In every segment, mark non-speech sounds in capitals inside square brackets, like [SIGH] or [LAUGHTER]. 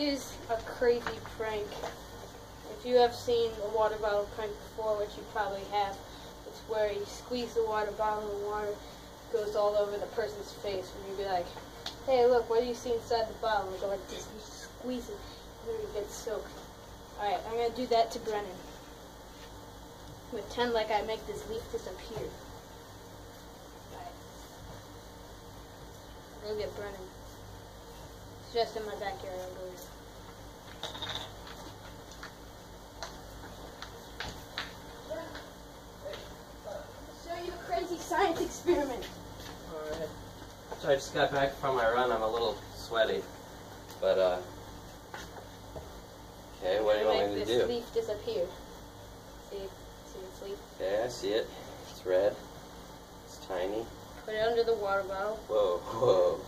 Here's a crazy prank. If you have seen a water bottle prank before, which you probably have, it's where you squeeze the water bottle and water goes all over the person's face. And you'd be like, hey, look, what do you see inside the bottle? And go like this, you squeeze it, and then it gets soaked. Alright, I'm going to do that to Brennan. Pretend like I make this leaf disappear. Alright. Go get Brennan. It's just in my backyard, I believe. Show you a crazy science experiment. Alright. So I just got back from my run. I'm a little sweaty. But, uh. Okay, what do you want me to do? Make this leaf disappear. See, see this leaf? Okay, I see it. It's red. It's tiny. Put it under the water bottle. Whoa, whoa.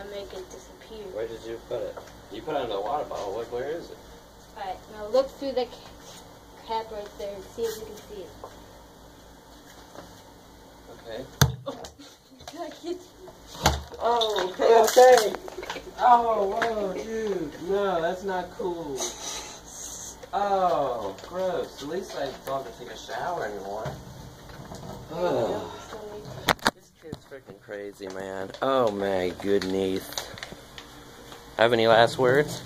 And make it disappear. Where did you put it? You put it in the water bottle. What, where is it? Alright, now look through the cap right there and see if you can see it. Okay. [LAUGHS] Oh, okay, okay. Oh, whoa, dude. No, that's not cool. Oh, gross. At least I don't have to take a shower anymore. Oh. This kid's freaking crazy, man. Oh my goodness. Have any last words?